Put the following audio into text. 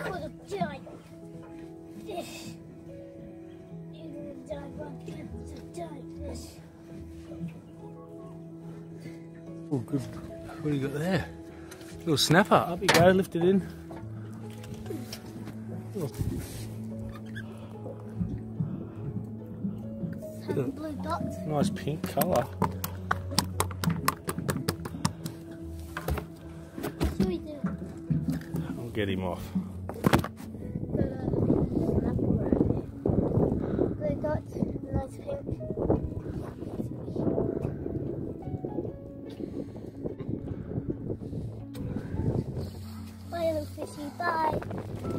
caught a giant fish. You dive up against a giant fish. Oh, good. What do you got there? Little snapper. Up you go. Lift it in. Oh. Nice pink colour. What should we do? I'll get him off. Bye, little fishy. Bye.